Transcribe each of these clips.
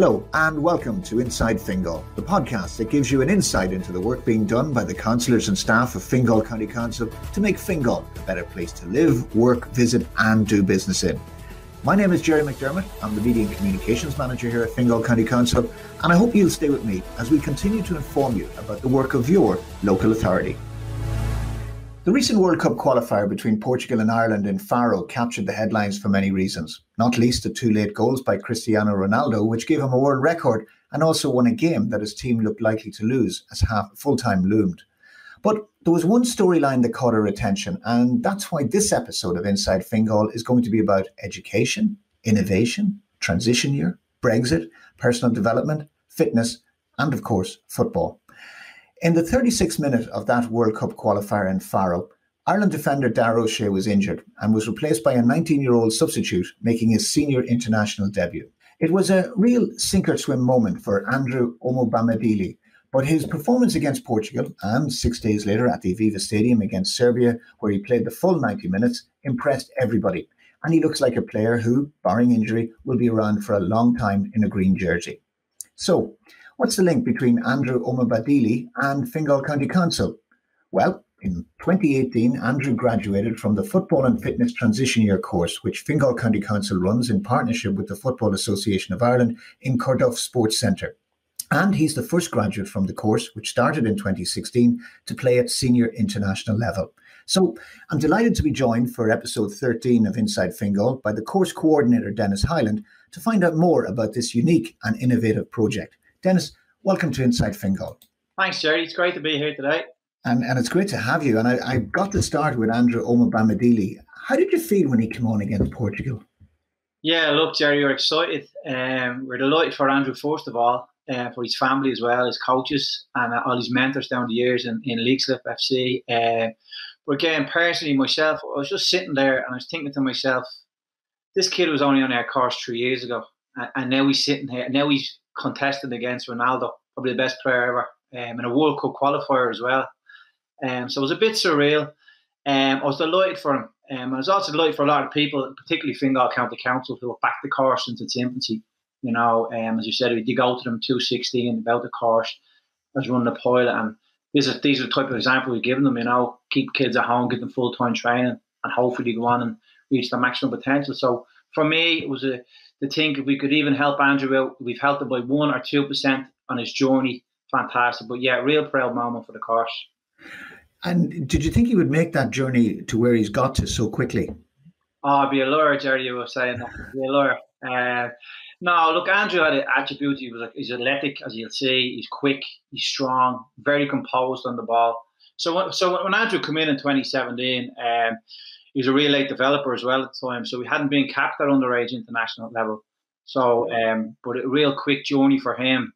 Hello, and welcome to Inside Fingal, the podcast that gives you an insight into the work being done by the councillors and staff of Fingal County Council to make Fingal a better place to live, work, visit, and do business in. My name is Gerry McDermott. I'm the Media and Communications Manager here at Fingal County Council, and I hope you'll stay with me as we continue to inform you about the work of your local authority. The recent World Cup qualifier between Portugal and Ireland in Faro captured the headlines for many reasons, not least the two late goals by Cristiano Ronaldo, which gave him a world record and also won a game that his team looked likely to lose as half full time loomed. But there was one storyline that caught our attention, and that's why this episode of Inside Fingal is going to be about education, innovation, transition year, Brexit, personal development, fitness, and of course, football. In the 36th minute of that World Cup qualifier in Faro, Ireland defender Dara O'Shea was injured and was replaced by a 19 year old substitute making his senior international debut. It was a real sink or swim moment for Andrew Omobamidele, but his performance against Portugal and six days later at the Aviva Stadium against Serbia, where he played the full 90 minutes, impressed everybody. And he looks like a player who, barring injury, will be around for a long time in a green jersey. So, What's the link between Andrew Omobamidele and Fingal County Council? Well, in 2018, Andrew graduated from the Football and Fitness Transition Year course, which Fingal County Council runs in partnership with the Football Association of Ireland in Corduff Sports Centre. And he's the first graduate from the course, which started in 2016, to play at senior international level. So I'm delighted to be joined for episode 13 of Inside Fingal by the course coordinator, Denis Hyland, to find out more about this unique and innovative project. Denis, welcome to Inside Fingal. Thanks, Gerry. It's great to be here today. And, and it's great to have you. And I, I got to start with Andrew Omobamidele. How did you feel when he came on against Portugal? Yeah, look, Gerry, we're excited. Um, we're delighted for Andrew, first of all, uh, for his family as well, his coaches, and uh, all his mentors down the years in, in Leixlip FC. Uh, but again, personally, myself, I was just sitting there and I was thinking to myself, this kid was only on our course three years ago, and, and now he's sitting here. Now he's contested against Ronaldo, probably the best player ever, um, in a World Cup qualifier as well. Um, so it was a bit surreal. Um, I was delighted for him. Um, I was also delighted for a lot of people, particularly Fingal County Council, who have backed the course since its infancy. You know, um, as you said, we did go to them 216 about the course. I was running the pilot, and these are, these are the type of examples we've given them, you know, keep kids at home, give them full time training, and hopefully go on and reach their maximum potential. So for me, it was a to think if we could even help Andrew out, we've helped him by one or two percent on his journey. Fantastic, but yeah, real proud moment for the course. And did you think he would make that journey to where he's got to so quickly? Oh, I'd be a lawyer, Gerry. You were saying that. Be a lawyer. Uh, no, look, Andrew had an attribute. He was like he's athletic, as you'll see. He's quick. He's strong. Very composed on the ball. So, when, so when Andrew came in in 2017, um, he was a real late developer as well at the time, so we hadn't been capped at underage international level. So, um, but a real quick journey for him.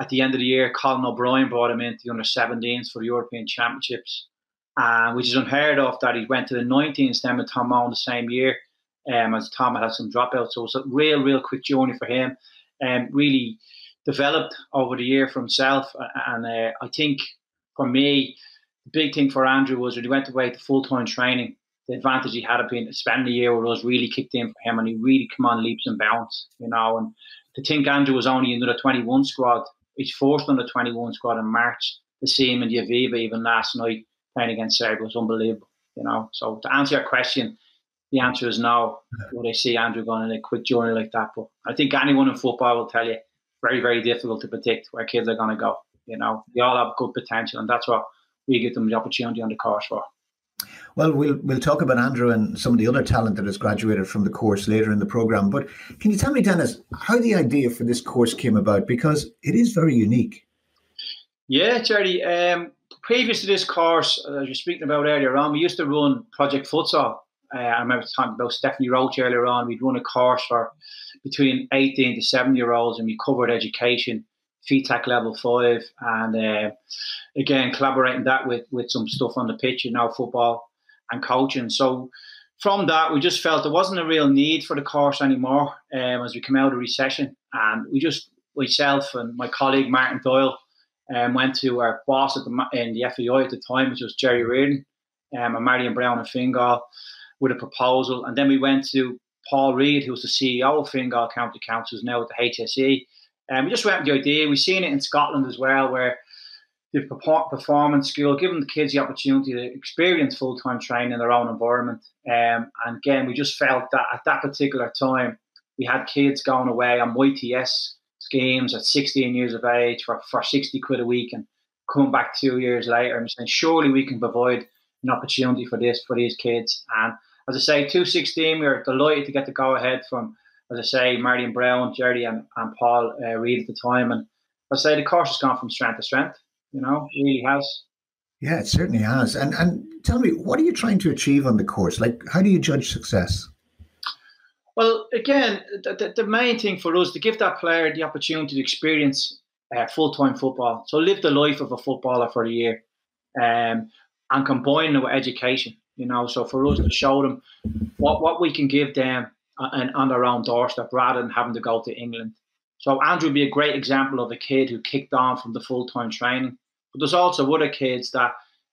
At the end of the year, Colin O'Brien brought him into the under 17s for the European Championships, uh, which is unheard of that he went to the 19s then with Tom Mohan the same year, um, as Tom had some dropouts. So it's a real, real quick journey for him, and um, really developed over the year for himself. And uh, I think for me, the big thing for Andrew was when he went away to full time training the advantage he had of being spending a year with us really kicked in for him, and he really come on leaps and bounds, you know. And to think Andrew was only in the 21 squad, he's forced on the 21 squad in March. To see him in the Aviva even last night playing against Serbia was unbelievable, you know. So to answer your question, the answer is no. Would I see Andrew going on a quick journey like that? But I think anyone in football will tell you very, very difficult to predict where kids are going to go. You know, they all have good potential, and that's what we give them the opportunity on the course for. Well, we'll we'll talk about Andrew and some of the other talent that has graduated from the course later in the program. But can you tell me, Denis, how the idea for this course came about? Because it is very unique. Yeah, Charlie. Um, previous to this course, as you're speaking about earlier on, we used to run Project Futsal. Uh, I remember talking about Stephanie Roche earlier on. We'd run a course for between 18 to 7 year olds, and we covered education, FETAC level five, and uh, again collaborating that with with some stuff on the pitch, you know, football and coaching. So from that, we just felt there wasn't a real need for the course anymore um, as we come out of recession. And we just, myself and my colleague Martin Doyle, um, went to our boss at the, in the FAI at the time, which was Jerry Reardon, um, and Marion Brown and Fingal, with a proposal. And then we went to Paul Reid, who was the CEO of Fingal County Council, who's now at the HSE, And we just went with the idea. We've seen it in Scotland as well, where the performance school, giving the kids the opportunity to experience full time training in their own environment. Um, and again, we just felt that at that particular time, we had kids going away on YTS schemes at 16 years of age for, for 60 quid a week and coming back two years later and saying, surely we can provide an opportunity for this for these kids. And as I say, 216, we were delighted to get the go ahead from, as I say, Marion Brown, Jerry, and, and Paul uh, Reid at the time. And I say, the course has gone from strength to strength, you know, really has. Yeah, it certainly has. And and tell me, what are you trying to achieve on the course? Like, how do you judge success? Well, again, the, the, main thing for us to give that player the opportunity to experience uh, full time football. So live the life of a footballer for a year, um, and combine it with education. You know, so for us to show them what what we can give them and on their own doorstep rather than having to go to England. So Andrew would be a great example of a kid who kicked on from the full time training. But there's also other kids that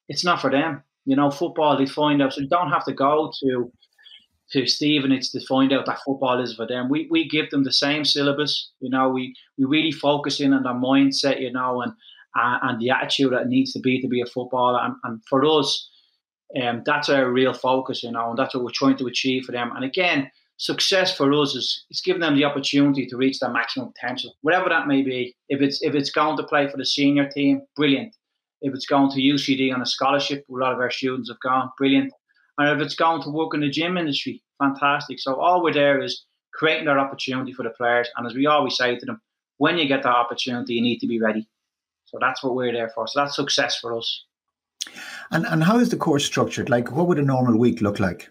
it's not for them. You know, football they find out so you don't have to go to to Stephen, it's to find out that football is for them. We we give them the same syllabus. You know, we we really focus in on their mindset. You know, and uh, and the attitude that needs to be to be a footballer. And, and for us, um, that's our real focus. You know, and that's what we're trying to achieve for them. And again, success for us is it's giving them the opportunity to reach their maximum potential, whatever that may be. If it's if it's going to play for the senior team, brilliant. If it's going to UCD on a scholarship, a lot of our students have gone, brilliant and if it's going to work in the gym industry, fantastic. So all we're there is creating that opportunity for the players. And as we always say to them, when you get that opportunity, you need to be ready. So that's what we're there for. So that's success for us. And and how is the course structured? Like, what would a normal week look like?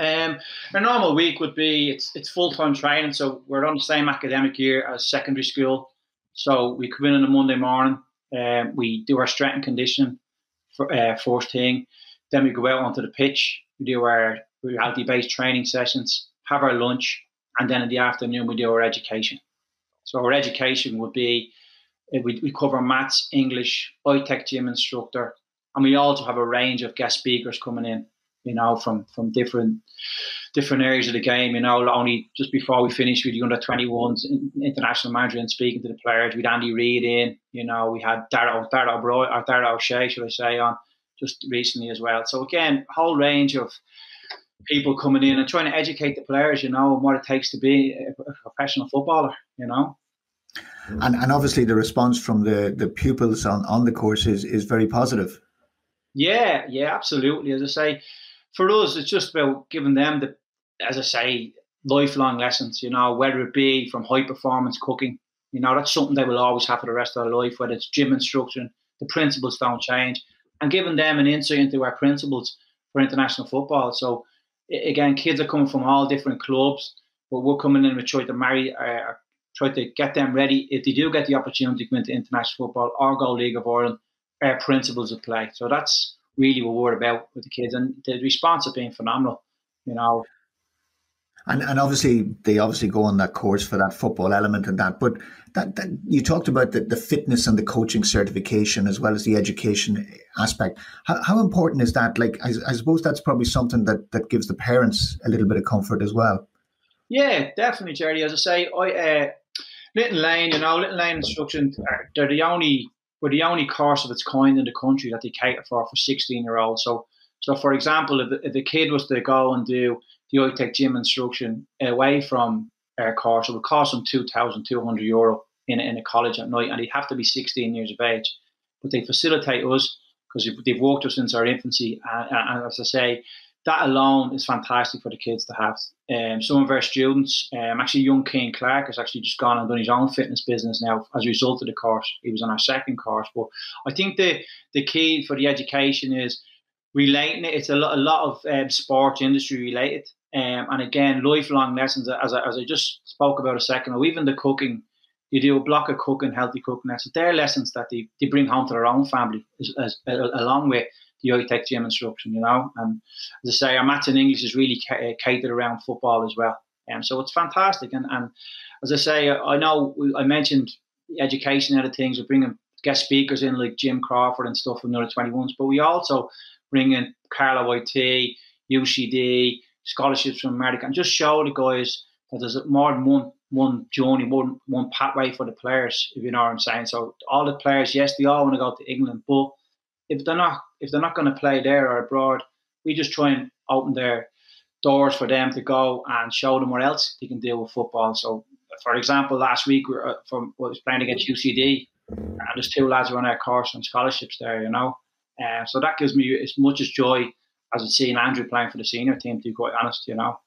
Um, a normal week would be it's it's full time training. So we're on the same academic year as secondary school. So we come in on a Monday morning. Um, we do our strength and conditioning for uh, first thing. Then we go out onto the pitch, we do our reality based training sessions, have our lunch, and then in the afternoon we do our education. So our education would be uh, we, we cover maths, English, ITEC gym instructor, and we also have a range of guest speakers coming in, you know, from from different different areas of the game. You know, only just before we finished with the under 21s international manager and speaking to the players, with Andy Reid in, you know, we had Dara Dara O'Brien or uh, Dara O'Shea, should I say, on just recently as well. So again, a whole range of people coming in and trying to educate the players, you know, what it takes to be a professional footballer, you know. And and obviously the response from the the pupils on on the course is is very positive. Yeah, yeah, absolutely. As I say, for us, it's just about giving them the, as I say, lifelong lessons. You know, whether it be from high performance cooking, you know, that's something they will always have for the rest of their life. Whether it's gym instruction, the principles don't change and giving them an insight into our principles for international football. So again, kids are coming from all different clubs, but we're coming in and trying to marry, uh, try to get them ready if they do get the opportunity to go into international football or go League of Ireland. Our principles of play. So that's really were we're about with the kids, and the response has been phenomenal. You know, and and obviously they obviously go on that course for that football element and that. But that, that you talked about the, the fitness and the coaching certification as well as the education aspect. How, how important is that? Like I, I suppose that's probably something that that gives the parents a little bit of comfort as well. Yeah, definitely, Gerry. As I say, I uh, Little Lane, you know, Little Lane Instruction, they're the only we're the only course of its kind in the country that they cater for for 16 year olds. So, so for example, if, if a kid was to go and do the ITEC gym instruction away from our course. It would cost them 2,200 euro in, in a college at night, and they'd have to be 16 years of age. But they facilitate us because they've worked us since our infancy. And, and, as I say, that alone is fantastic for the kids to have. Um, some of our students, um, actually, young Kane Clark has actually just gone and done his own fitness business now as a result of the course. He was on our second course. But I think the, the key for the education is relating it. It's a lot, a lot of um, sports industry related. Um, and again, lifelong lessons, as I, as I just spoke about a second ago, even the cooking, you do a block of cooking, healthy cooking lessons. They're lessons that they, they bring home to their own family, as, as, along with the ITEC gym instruction, you know. And as I say, our maths and English is really uh, catered around football as well. Um, so it's fantastic. And, and as I say, I know I mentioned education and other things. We're bringing guest speakers in like Jim Crawford and stuff from the other 21s, but we also bring in Carlow IT, UCD, scholarships from America and just show the guys that there's more than one one journey, one one pathway for the players, if you know what I'm saying. So all the players, yes, they all want to go to England, but if they're not if they're not going to play there or abroad, we just try and open their doors for them to go and show them where else they can deal with football. So, for example, last week we were uh, from was playing against UCD, and there's two lads who are on our course on scholarships there, you know. Uh, so that gives me as much as joy as seeing Andrew playing for the senior team. To be quite honest, you know.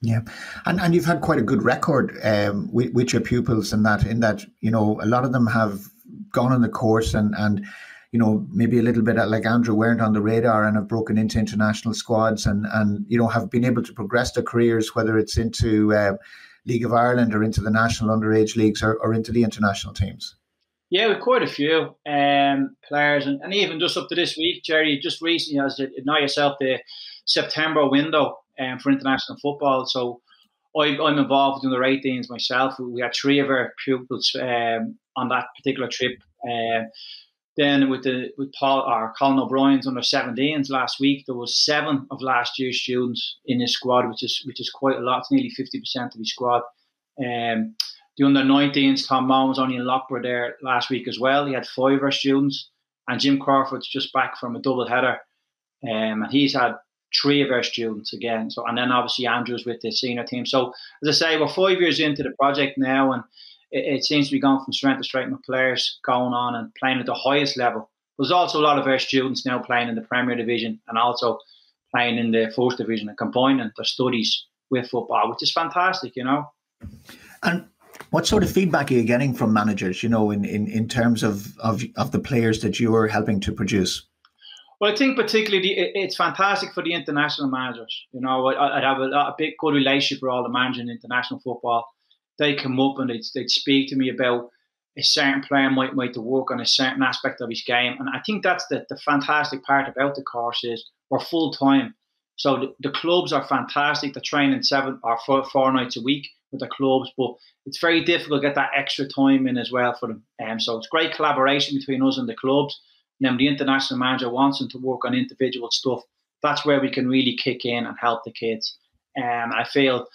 Yeah, and and you've had quite a good record um, with, with your pupils in that in that you know a lot of them have gone on the course and and you know maybe a little bit like Andrew weren't on the radar and have broken into international squads and and you know have been able to progress their careers whether it's into uh, League of Ireland or into the national underage leagues or, or into the international teams. Yeah, we've quite a few um, players, and, and even just up to this week, Gerry, just recently, as you know yourself, the September window um, for international football. So I, am involved in the 18s myself. We had three of our pupils um, on that particular trip. Uh, then with the with Paul or Colin O'Brien's under 17s last week, there was seven of last year's students in his squad, which is which is quite a lot. It's nearly 50% of his squad. Um, the under 19s, Tom Mohan was only in Loughborough there last week as well. He had five of our students, and Jim Crawford's just back from a double header, um, and he's had three of our students again. So, and then obviously Andrew's with the senior team. So, as I say, we're five years into the project now, and it, it seems to be going from strength to strength with players going on and playing at the highest level. There's also a lot of our students now playing in the Premier Division and also playing in the Fourth Division and combining their studies with football, which is fantastic, you know. And what sort of feedback are you getting from managers, you know, in, in, in terms of, of, of the players that you are helping to produce? Well, I think particularly it's fantastic for the international managers. You know, I, have a, a big good relationship with all the managers in international football. They come up and they'd, they'd speak to me about a certain player might might to work on a certain aspect of his game, and I think that's the, the fantastic part about the course is we're full time. So the, the, clubs are fantastic. They're training seven or four, four nights a week with the clubs, but it's very difficult to get that extra time in as well for them. Um, so it's great collaboration between us and the clubs. And then the international manager wants them to work on individual stuff. That's where we can really kick in and help the kids. Um, I feel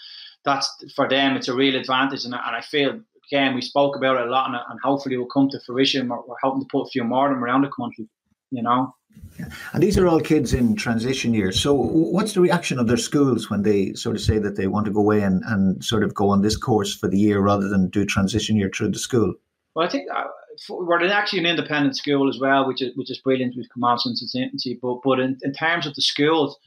that's for them, it's a real advantage. And, and I feel, again, we spoke about it a lot and, and hopefully it will come to fruition. We're, we're hoping to put a few more of them around the country, you know. And these are all kids in transition years. So, what's the reaction of their schools when they sort of say that they want to go away and, and sort of go on this course for the year rather than do transition year through the school? Well, I think uh, we're actually an independent school as well, which is which is brilliant. We've come on since its infancy, but but in, in terms of the schools,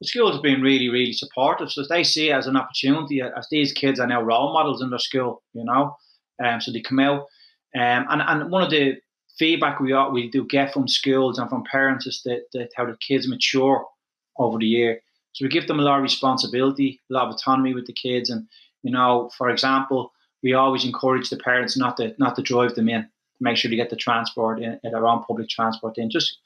the schools have been really really supportive. So they see it as an opportunity, as these kids are now role models in their school, you know, um, so they come out. Um, and and one of the feedback we we do get from schools and from parents is that, that how the kids mature over the year. So we give them a lot of responsibility, a lot of autonomy with the kids, and you know, for example, we always encourage the parents not to not to drive them in, make sure they get the transport in, their own public transport in. Just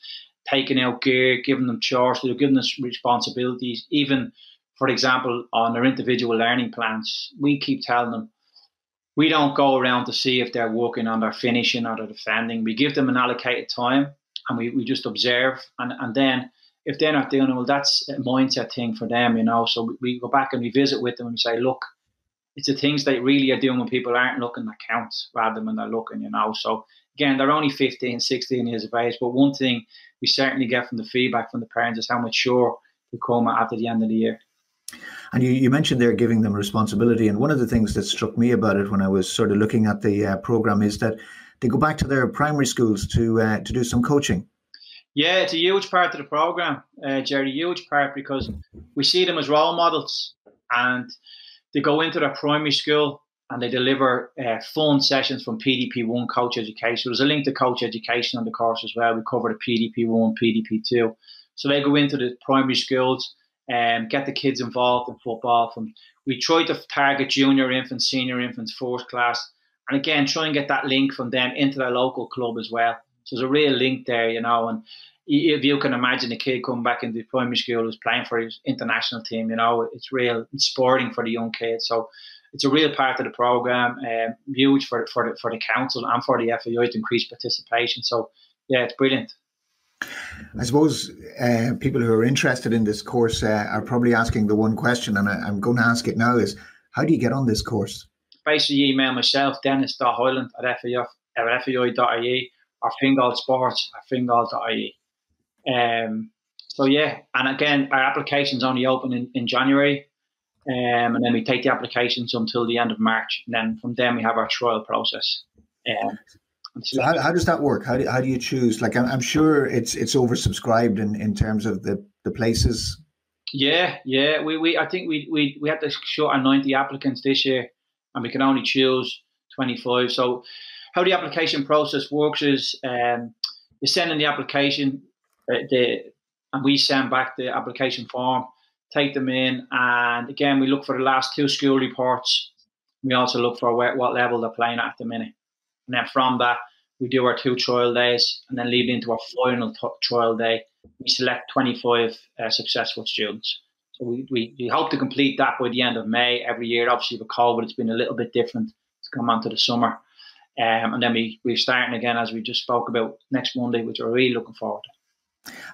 taking out gear, giving them chores, they're giving them responsibilities. Even, for example, on their individual learning plans, we keep telling them we don't go around to see if they're working on their finishing or their defending. We give them an allocated time and we, we just observe. And, and then if they're not doing it, well, that's a mindset thing for them, you know. So we, we go back and we visit with them and we say, look, it's the things they really are doing when people aren't looking that counts rather than when they're looking, you know. So again, they're only 15, 16 years of age. But one thing we certainly get from the feedback from the parents is how mature they come after the end of the year. And you, you mentioned they're giving them responsibility. And one of the things that struck me about it when I was sort of looking at the uh, program is that they go back to their primary schools to uh, to do some coaching. Yeah, it's a huge part of the program, uh, Gerry. Huge part because we see them as role models, and they go into their primary school and they deliver uh, fun sessions from PDP one Coach Education. There's a link to Coach Education on the course as well. We cover the PDP one, PDP two. So they go into the primary schools and um, get the kids involved in football. From we try to target junior infants, senior infants, fourth class, and again try and get that link from them into their local club as well. So there's a real link there, you know. And if you can imagine a kid coming back into primary school who's playing for his international team, you know, it's real sporting for the young kids. So it's a real part of the program, um, huge for for the, for the council and for the FAI to increase participation. So yeah, it's brilliant. I suppose uh, people who are interested in this course uh, are probably asking the one question, and I, am going to ask it now: is how do you get on this course? basically email myself, denis.hyland at fai.ie or Fingal Sports at fingal.ie. Um, so yeah, and again, our application's only open in, in January. Um, and then we take the applications until the end of March. And then from then we have our trial process. Um, so how, how does that work? How do, how do you choose? Like I'm, I'm sure it's it's oversubscribed in, in terms of the, the places. Yeah, yeah. We, we I think we, we we had to short our 90 applicants this year, and we can only choose 25. So how the application process works is um, you send in the application, uh, the and we send back the application form, take them in, and again we look for the last two school reports. We also look for where, what level they're playing at the minute. And then from that, we do our two trial days and then lead into our final t- trial day. We select 25 uh, successful students. So we, we, we, hope to complete that by the end of May every year. Obviously, with COVID, it's been a little bit different to come on to the summer. Um, and then we, we're starting again, as we just spoke about, next Monday, which we're really looking forward to.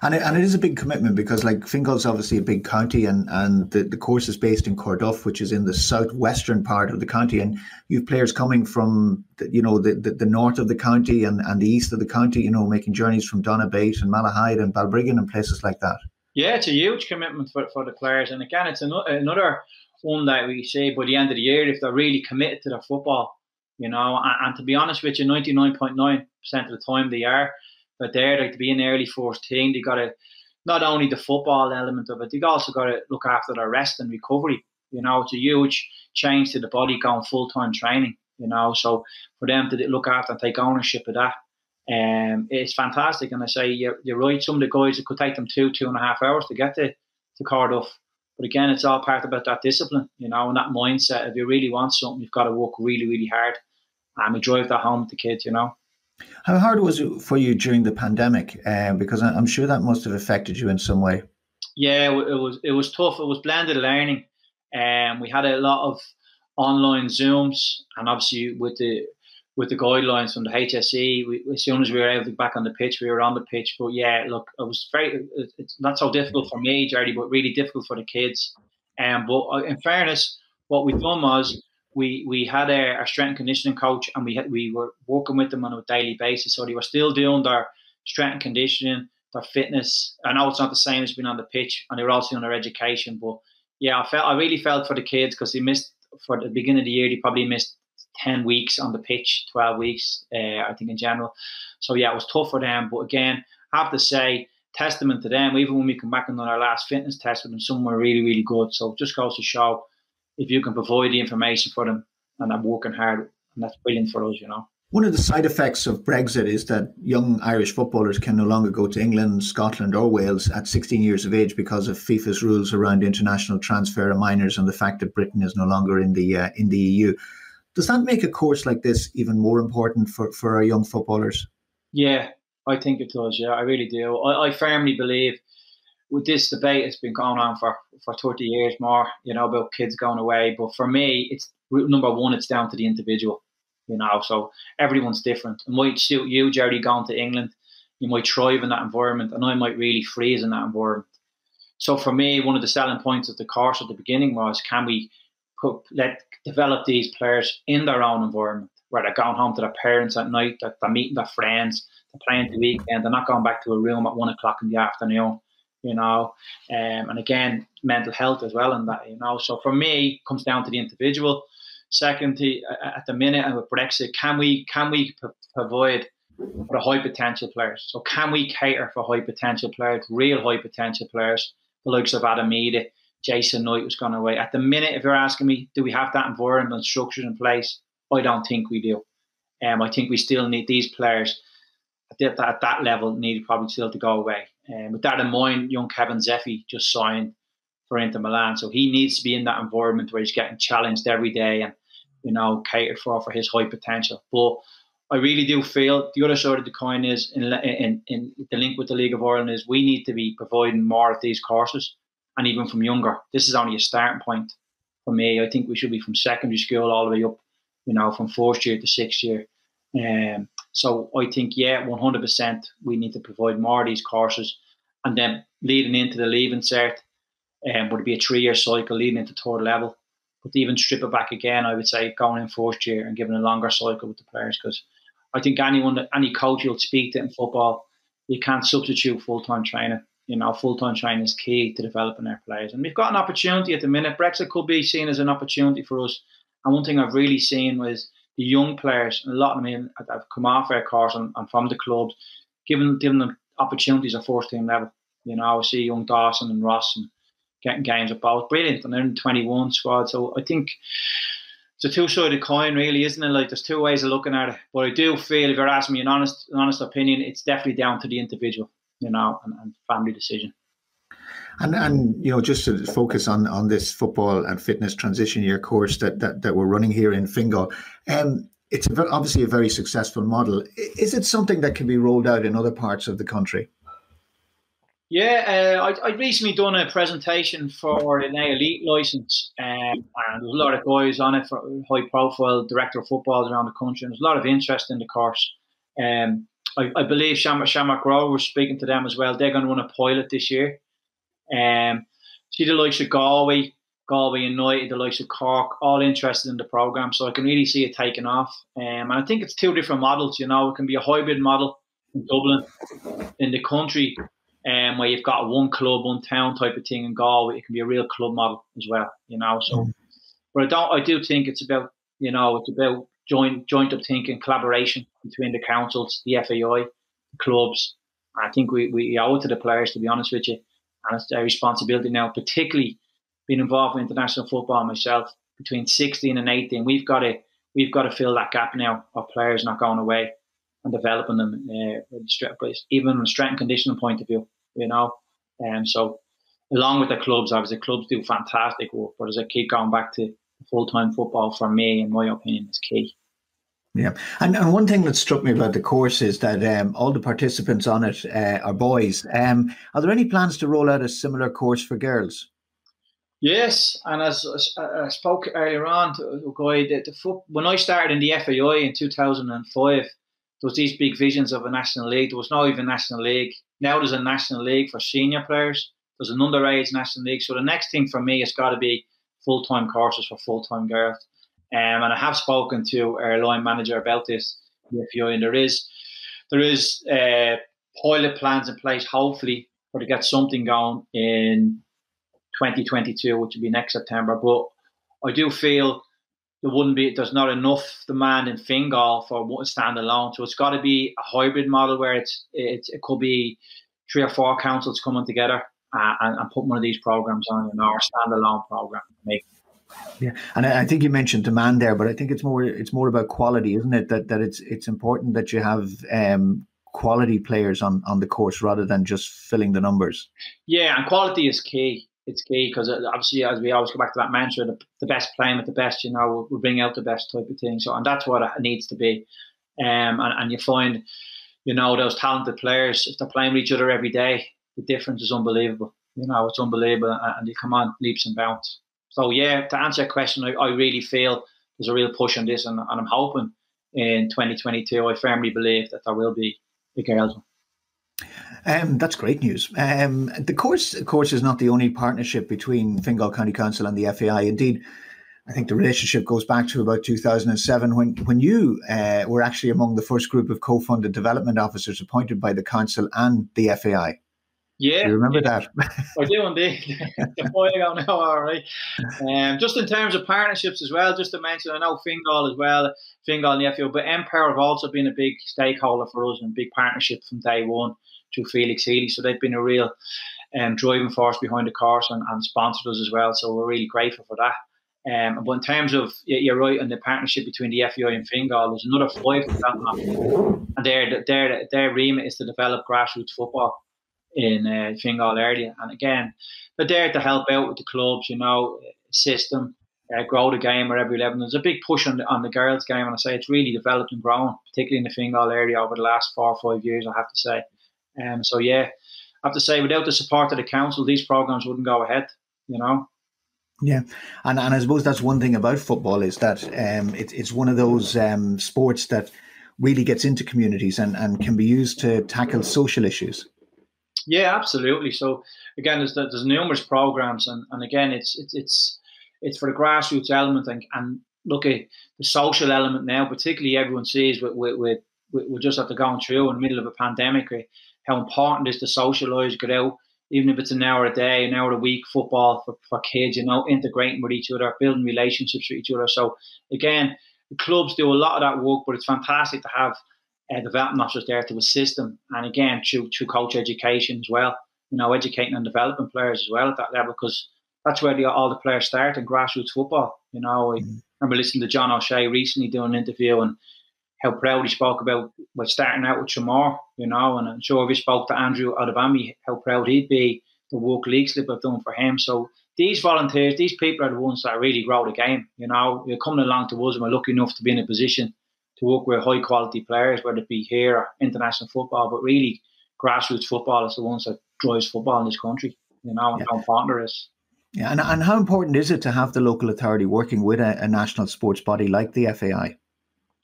And it, and it is a big commitment because like Fingal's obviously a big county and, and the, the course is based in Corduff, which is in the southwestern part of the county. And you've players coming from, the, you know, the, the, the, north of the county and, and the east of the county, you know, making journeys from Donabate and Malahide and Balbriggan and places like that. Yeah, it's a huge commitment for, for the players. And again, it's another, another one that we say by the end of the year, if they're really committed to their football, you know, and, and to be honest with you, 99.9% of the time they are but there, like to be an early first team, they got to not only the football element of it, they also got to look after their rest and recovery. You know, it's a huge change to the body going full time training. You know, so for them to look after and take ownership of that, um, it's fantastic. And I say you're, you're right. Some of the guys it could take them two two and a half hours to get to to Corduff. But again, it's all part about that discipline, you know, and that mindset. If you really want something, you've got to work really, really hard. And we drive that home with the kids, you know. How hard was it for you during the pandemic? Um, because I'm sure that must have affected you in some way. Yeah, it was it was tough. It was blended learning, and um, we had a lot of online Zooms, and obviously with the with the guidelines from the HSE, we, as soon as we were able to back on the pitch, we were on the pitch. But yeah, look, it was very it's not so difficult for me, Gerry, but really difficult for the kids. Um, but uh, in fairness, what we done was we we had a, our strength and conditioning coach, and we had, we were working with them on a daily basis. So they were still doing their strength and conditioning, their fitness. I know it's not the same as being on the pitch, and they were also doing their education. But yeah, I felt I really felt for the kids because they missed for the beginning of the year. They probably missed ten weeks on the pitch, twelve weeks, uh, I think in general. So yeah, it was tough for them. But again, I have to say, testament to them. Even when we come back and done our last fitness test with them, some were really really good. So just goes to show if you can provide the information for them and I'm working hard, and that's brilliant for us, you know. One of the side effects of Brexit is that young Irish footballers can no longer go to England, Scotland, or Wales at 16 years of age because of FIFA's rules around international transfer of minors and the fact that Britain is no longer in the uh, in the EU. Does that make a course like this even more important for, for our young footballers? Yeah, I think it does. Yeah, I really do. I, I firmly believe with this debate, it's been going on for, for 30 years more, you know, about kids going away. But for me, it's number one, it's down to the individual, you know, so everyone's different. It might suit you, Gerry, going to England. You might thrive in that environment, and I might really freeze in that environment. So for me, one of the selling points of the course at the beginning was can we put, let develop these players in their own environment where they're going home to their parents at night, that they're meeting their friends, they're playing the weekend, they're not going back to a room at one o'clock in the afternoon you know, um, and again, mental health as well, and that, you know. So for me, comes down to the individual. Secondly, at the minute and with Brexit, can we can we p- provide for the high potential players? So can we cater for high potential players, real high potential players, the likes of Adam Idah, Jason Knight was gone away. At the minute, if you're asking me, do we have that environment and structures in place? I don't think we do. Um, I think we still need these players at that, at that level need probably still to go away. And um, with that in mind, young Kevin Zefi just signed for Inter Milan, so he needs to be in that environment where he's getting challenged every day and you know catered for for his high potential. But I really do feel the other side of the coin is in, in, in the link with the League of Ireland is we need to be providing more of these courses, and even from younger. This is only a starting point for me. I think we should be from secondary school all the way up, you know, from fourth year to sixth year. Um, so I think, yeah, 100% we need to provide more of these courses. And then leading into the leaving cert, um, would be a three year cycle leading into third level? But even strip it back again, I would say going in first year and giving a longer cycle with the players because I think anyone, any coach you'll speak to in football, you can't substitute full time training. You know, full time training is key to developing our players. And we've got an opportunity at the minute. Brexit could be seen as an opportunity for us. And one thing I've really seen was the young players, a lot of them have come off our course and, and from the clubs, giving, giving them opportunities at first team level. You know, I see young Dawson and Ross and getting games at both. Brilliant. And they're in the 21 squad. So I think it's a two sided coin, really, isn't it? Like there's two ways of looking at it. But I do feel, if you're asking me an honest, an honest opinion, it's definitely down to the individual, you know, and, and family decision. And and you know, just to focus on on this football and fitness transition year course that that, that we're running here in Fingal, um, it's a, obviously a very successful model. Is it something that can be rolled out in other parts of the country? Yeah, uh, I, I recently done a presentation for an elite license, um, and there's a lot of guys on it for high profile director of footballs around the country. And there's a lot of interest in the course. Um, I, I believe Shamrock, Shamrock Row, we're speaking to them as well. They're going to run a pilot this year. Um, see the likes of Galway, Galway United, the likes of Cork, all interested in the program. So I can really see it taking off. Um, and I think it's two different models. You know, it can be a hybrid model in Dublin, in the country um, where you've got one club, one town type of thing in Galway. It can be a real club model as well, you know. So, mm. but I don't. I do think it's about you know it's about joint joint up thinking, collaboration between the councils, the FAI, the clubs. I think we, we owe it to the players to be honest with you, and it's their responsibility now, particularly being involved in international football myself. Between 16 and 18, we've got to we've got to fill that gap now of players not going away and developing them uh, even from a strength and conditioning point of view, you know. And um, so, along with the clubs, obviously, clubs do fantastic work, but as I keep going back to full time football, for me, in my opinion, is key. Yeah, and, and one thing that struck me about the course is that um, all the participants on it uh, are boys. Um, are there any plans to roll out a similar course for girls? Yes, and as, as I spoke earlier on guy, the, the foot, when I started in the FAI in 2005, there was these big visions of a national league. There was no even national league. Now there's a national league for senior players. There's an underage national league. So the next thing for me has got to be full time courses for full time girls. Um, and I have spoken to our line manager about this, If you and there is there is uh, pilot plans in place, hopefully, for to get something going in 2022, which will be next September. But I do feel there wouldn't be there's not enough demand in Fingal for one standalone. So it's got to be a hybrid model where it's, it's it could be three or four councils coming together uh, and, and put one of these programs on, know, or standalone program. Maybe. Yeah, and I think you mentioned demand there, but I think it's more it's more about quality, isn't it? That that it's it's important that you have um, quality players on on the course rather than just filling the numbers. Yeah, and quality is key it's key because uh, obviously, as we always go back to that mantra, the, the best playing with the best, you know, we bring out the best type of thing. So, and that's what it needs to be. Um, and, and you find, you know, those talented players, if they're playing with each other every day, the difference is unbelievable. You know, it's unbelievable, and you come on leaps and bounds. So, yeah, to answer your question, I, I really feel there's a real push on this, and, and I'm hoping in 2022, I firmly believe that there will be a girls. Um, that's great news. Um, the course, of course, is not the only partnership between Fingal County Council and the FAI. Indeed, I think the relationship goes back to about 2007 when, when you uh, were actually among the first group of co-funded development officers appointed by the council and the FAI. Yeah, do you remember yeah. that? I do indeed. the boy ago now, all right. Um, just in terms of partnerships as well, just to mention, I know Fingal as well, Fingal and the FAI, but Empower have also been a big stakeholder for us and big partnership from day one to Felix Healy. So they've been a real um, driving force behind the course and, and sponsored us as well. So we're really grateful for that. Um, but in terms of you're right on the partnership between the FAI and Fingal, there's another five and their their their remit is to develop grassroots football in uh, Fingal area. And again, they're there to help out with the clubs, you know, system, uh, grow the game wherever level. There's a big push on the on the girls' game, and I say it's really developed and grown, particularly in the Fingal area over the last four or five years. I have to say. Um, so yeah, I have to say, without the support of the council, these programs wouldn't go ahead. You know. Yeah, and and I suppose that's one thing about football is that um, it, it's one of those um, sports that really gets into communities and, and can be used to tackle social issues. Yeah, absolutely. So again, there's there's numerous programs, and, and again, it's it's it's it's for the grassroots element and, and look at the social element now, particularly everyone sees with, with, with, we're just after going through in the middle of a pandemic, eh, how important it is to socialise, get out, even if it's an hour a day, an hour a week, football for, for kids, you know, integrating with each other, building relationships with each other. So again, the clubs do a lot of that work, but it's fantastic to have uh, development officers there to assist them. And again, through, through coach education as well, you know, educating and developing players as well at that level, because that's where the, all the players start in grassroots football. You know, I mm-hmm. remember listening to John O'Shea recently doing an interview and how proud he spoke about like starting out with Tramore, you know, and I'm sure if he spoke to Andrew Adebami, how proud he'd be the work Leixlip I've done for him. So these volunteers, these people are the ones that really grow the game. You know, you're coming along to us and we're lucky enough to be in a position to work with high quality players, whether it be here or international football, but really grassroots football is the ones that drives football in this country, you know, and yeah. how important it is. Yeah, and, and how important is it to have the local authority working with a, a national sports body like the FAI?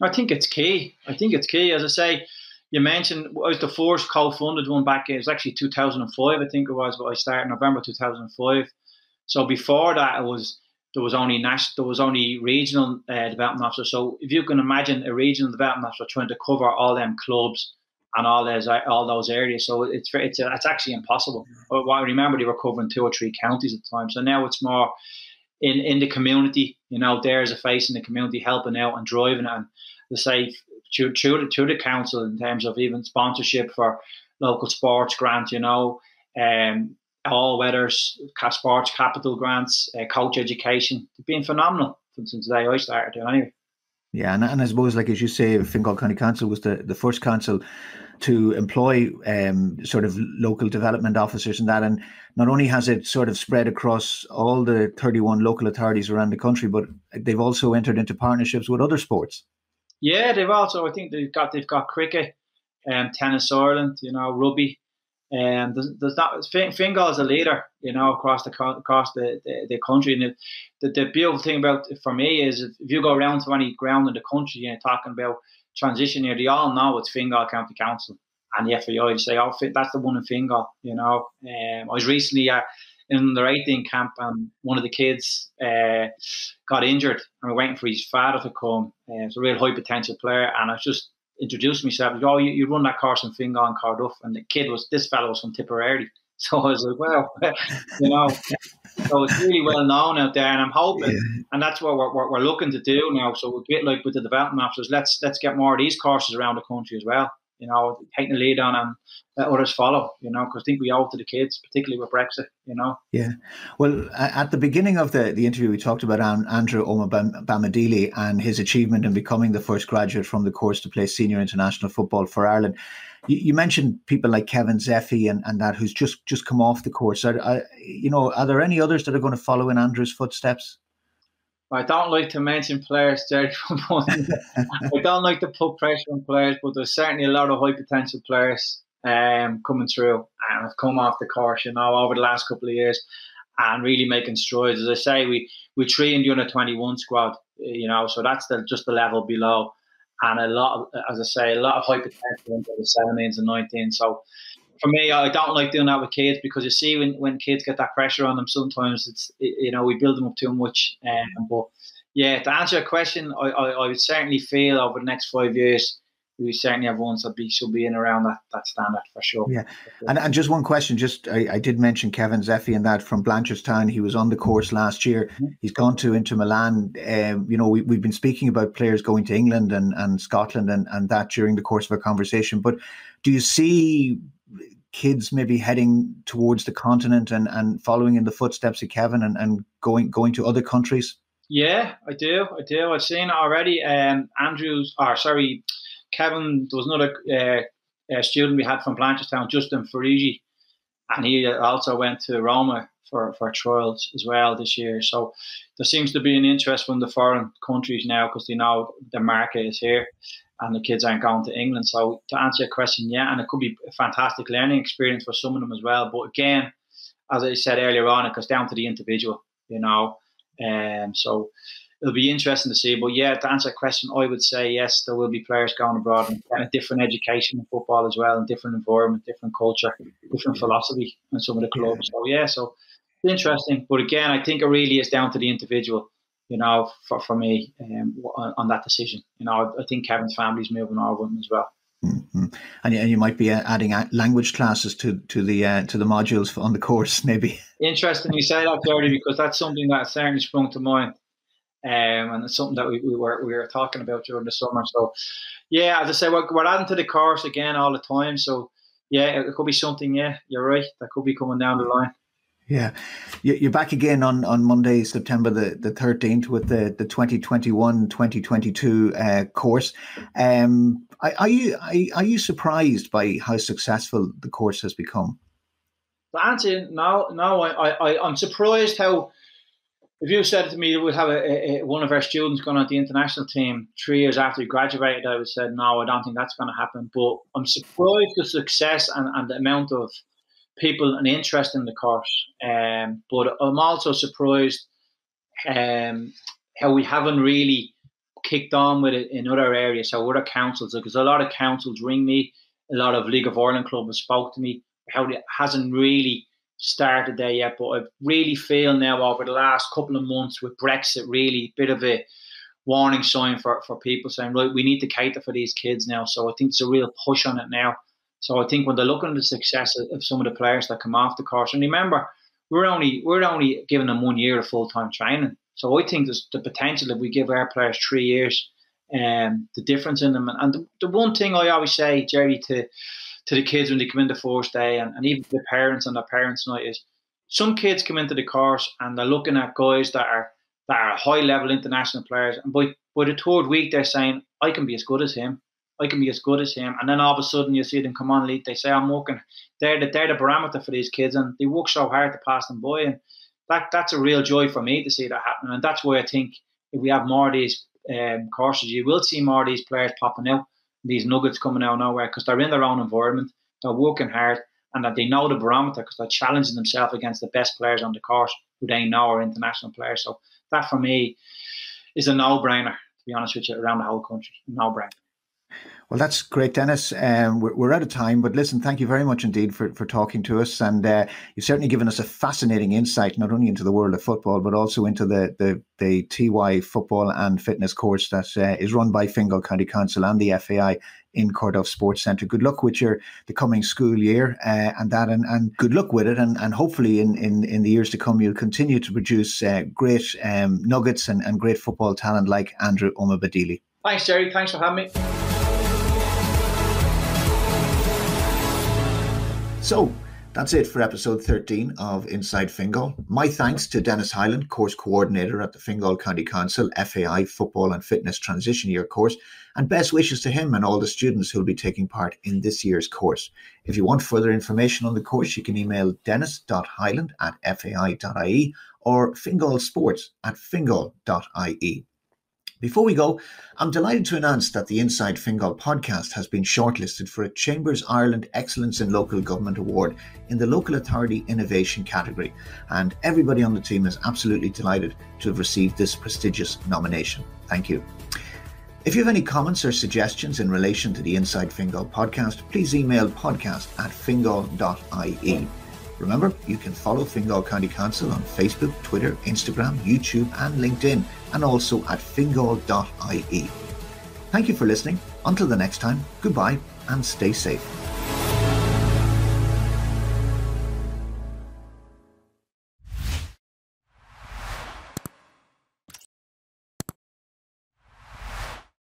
I think it's key. I think it's key. As I say, you mentioned I was the first co-funded one back. It was actually 2005, I think it was, but I started November 2005. So before that, it was there was only national, there was only regional uh, development officer. So if you can imagine a regional development officer trying to cover all them clubs and all those all those areas, so it's it's it's actually impossible. Well, I remember they were covering two or three counties at the time. So now it's more in in the community. You know, there is a face in the community helping out and driving it, and the say to to to the council in terms of even sponsorship for local sports grants. You know, um, all weathers, sports capital grants, uh, coach education. They've been phenomenal since the day I started. Anyway. Yeah, and, and I suppose, like as you say, Fingal County Council was the, the first council to employ um, sort of local development officers and that. And not only has it sort of spread across all the 31 local authorities around the country, but they've also entered into partnerships with other sports. Yeah, they've also. I think they've got they've got cricket, um, tennis Ireland, you know, rugby. And um, there's, there's that Fingal is a leader, you know, across the across the, the, the country. And the, the beautiful thing about for me is if you go around to any ground in the country and talking about transition here, they all know it's Fingal County Council and the FAI. They say, oh, that's the one in Fingal, you know. Um, I was recently uh, in the 18 camp and one of the kids uh, got injured and we're waiting for his father to come. Uh, it's a real high potential player and I was just introduced myself. Oh, you, you run that course in Fingal and Corduff. And the kid was, this fellow was from Tipperary. So I was like, well, you know, so it's really well known out there, and I'm hoping, yeah. and that's what we're, we're, we're, looking to do now. So a bit like with the development officers, let's let's get more of these courses around the country as well you know, taking the lead on and let others follow, you know, because I think we owe it to the kids, particularly with Brexit, you know. Yeah. Well, at the beginning of the, the interview, we talked about Andrew Omobamidele and his achievement in becoming the first graduate from the course to play senior international football for Ireland. You, mentioned people like Kevin Zefi and, and that who's just, just come off the course. Are, are, you know, are there any others that are going to follow in Andrew's footsteps? I don't like to mention players, Gerry. I don't like to put pressure on players, but there's certainly a lot of high potential players um, coming through and have come off the course, you know, over the last couple of years and really making strides. As I say, we we in the under twenty one squad, you know, so that's the, just the level below, and a lot, of, as I say, a lot of high potential into the seventeens and nineteens. So for me, I don't like doing that with kids because you see when, when kids get that pressure on them, sometimes it's you know we build them up too much. Um, but yeah, to answer your question, I, I, I, would certainly feel over the next five years we certainly have ones that be should be in around that, that standard for sure. Yeah, and, and just one question, just I, I did mention Kevin Zefi and that from Blanchardstown. He was on the course last year. Mm-hmm. He's gone to Inter Milan. Um, you know, we, we've been speaking about players going to England and, and Scotland and, and that during the course of our conversation. But do you see kids maybe heading towards the continent and, and following in the footsteps of Kevin and, and going going to other countries? Yeah, I do. I do. I've seen it already. Um, Andrews, or sorry, Kevin, there was another uh, uh, student we had from Blanchardstown, Justin Farigi, and he also went to Roma for, for trials as well this year. So there seems to be an interest from the foreign countries now because they know the market is here and the kids aren't going to England. So to answer your question, yeah, and it could be a fantastic learning experience for some of them as well. But again, as I said earlier on, it goes down to the individual, you know. Um, so it'll be interesting to see. But yeah, to answer your question, I would say yes, there will be players going abroad and getting a different education in football as well, and different environment, different culture, different philosophy in some of the clubs. So yeah, so interesting. But again, I think it really is down to the individual, you know, for, for me um, on, on, that decision. You know, I think Kevin's family's moving over with him as well. Mm-hmm. And, and you might be uh, adding language classes to to the uh, to the modules on the course, maybe. Interesting you say that, Jordy, because that's something that certainly sprung to mind, um, and it's something that we, we were we were talking about during the summer. So, yeah, as I say, we're, we're adding to the course again all the time. So, yeah, it could be something. Yeah, you're right. That could be coming down the line. Yeah, you're back again on, on Monday, September the, the 13th with the, the 2021-2022 uh, course. Um, are, you are, you surprised by how successful the course has become? The answer, no, no. I, I, I'm surprised how. If you said to me we'd have a, a, one of our students going on the international team three years after he graduated, I would have said no. I don't think that's going to happen. But I'm surprised the success and, and the amount of people an interest in the course. Um, but I'm also surprised um, how we haven't really kicked on with it in other areas. So other councils, because a lot of councils ring me, a lot of League of Ireland clubs spoke to me. How it hasn't really started there yet, but I really feel now over the last couple of months with Brexit, really a bit of a warning sign for, for people saying, right, we need to cater for these kids now. So I think there's a real push on it now. So I think when they're looking at the success of some of the players that come off the course, and remember, we're only we're only giving them one year of full time training. So I think there's the potential if we give our players three years, um, the difference in them. And the, the one thing I always say, Gerry, to to the kids when they come in the first day, and, and even the parents on their parents' night is, some kids come into the course and they're looking at guys that are that are high level international players, and by by the third week they're saying, I can be as good as him. I can be as good as him. And then all of a sudden you see them come on lead. They say I'm working. They're the they're the barometer for these kids, and they work so hard to pass them by. And that that's a real joy for me to see that happen. And that's why I think if we have more of these um, courses, you will see more of these players popping out, these nuggets coming out nowhere because they're in their own environment. They're working hard, and that they know the barometer because they're challenging themselves against the best players on the course who they know are international players. So that for me is a no-brainer. To be honest with you, around the whole country, no-brainer. Well, that's great, Denis. Um, we're, we're, out of time, but listen, thank you very much indeed for, for talking to us. And uh, you've certainly given us a fascinating insight, not only into the world of football, but also into the, the, the TY football and fitness course that uh, is run by Fingal County Council and the FAI in Corduff Sports Centre. Good luck with your the coming school year uh, and that, and, and good luck with it. And, and hopefully, in, in, in the years to come, you'll continue to produce uh, great um, nuggets and, and great football talent like Andrew Omobamidiele. Thanks, Gerry. Thanks for having me. So that's it for episode 13 of Inside Fingal. My thanks to Denis Hyland, course coordinator at the Fingal County Council FAI Football and Fitness Transition Year course, and best wishes to him and all the students who will be taking part in this year's course. If you want further information on the course, you can email denis.hyland at fai.ie or fingalsports at fingal.ie. Before we go, I'm delighted to announce that the Inside Fingal podcast has been shortlisted for a Chambers Ireland Excellence in Local Government Award in the Local Authority Innovation category, and everybody on the team is absolutely delighted to have received this prestigious nomination. Thank you. If you have any comments or suggestions in relation to the Inside Fingal podcast, please email podcast at fingal.ie. Remember, you can follow Fingal County Council on Facebook, Twitter, Instagram, YouTube, and LinkedIn, and also at fingal.ie. Thank you for listening. Until the next time, goodbye and stay safe.